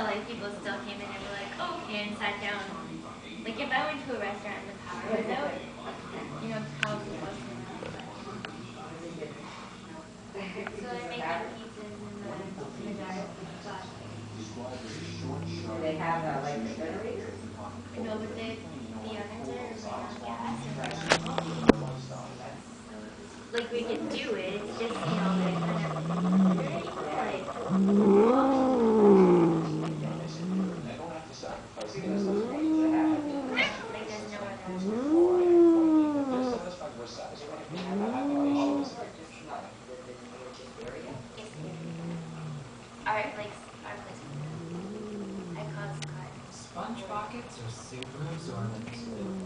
Like people still came in and were like, oh, okay, and sat down. Like if I went to a restaurant in the power window So they're making pizzas in the, in the dark. Do they have, uh, like, the generators? No, but the, the ovens are ran on gas and like we could do it, it's just, you know, like kind of, very, like, like I. Sponge buckets or or like